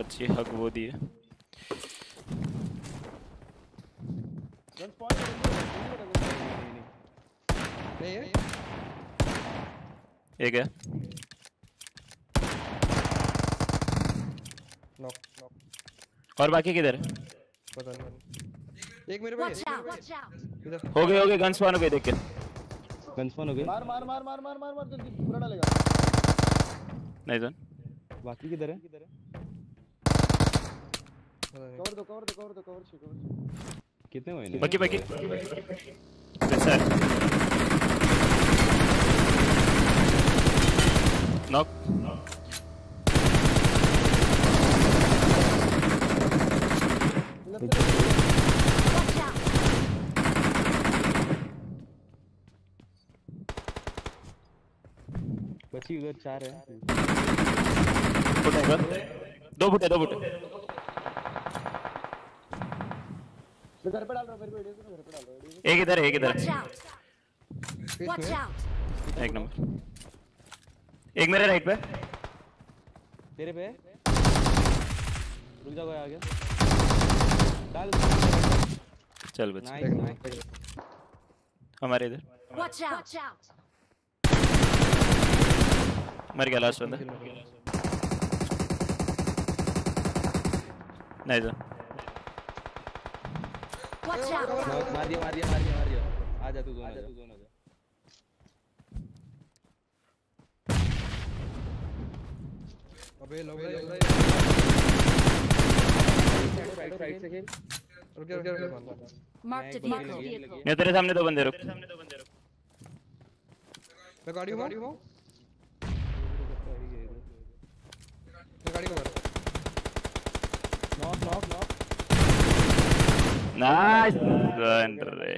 बच्ची हक वो दी है गन स्पॉट नहीं है एक है नॉक नॉक और बाकी किधर? है पता नहीं। एक मेरे पे Watch out! Watch out! इधर। हो गए हो गए गन स्पॉन हो गए देख के। गन्सपन हो गए। मार मार मार मार मार मार मार जल्दी। पूरा डालेगा। नहीं जन बाकी किधर है? कवर दो कवर दो कवर दो कवर छे कवर छे कितने हुए बाकी बाकी। कैसा है नॉक! बची उधर चार है। दो फुट है दो फुट है मैं घर पे डाल रहा हूँ मेरे को एडीएस में घर पे डाल रहा हूँ एक इधर एक इधर! Watch out! एक नंबर। एक मेरे राइट पे। तेरे पे? रुक जा कोई आ गया डाल। चल बच नाइस नाइस हमारे इधर! Watch out! मर गया लास्ट बंदा। नहीं सर Watch out! मार दिया मार दिया मार दिया मार दिया। आ जा तू जोन आ जा। तू जोन आ जा। अबे लो भाई लो राइट राइट से खेल। रुक रुक तेरे सामने दो बंदे रुक। मैं गाड़ी में हूँ मैं गाड़ी को मार नॉक नॉक नॉक नाइस रे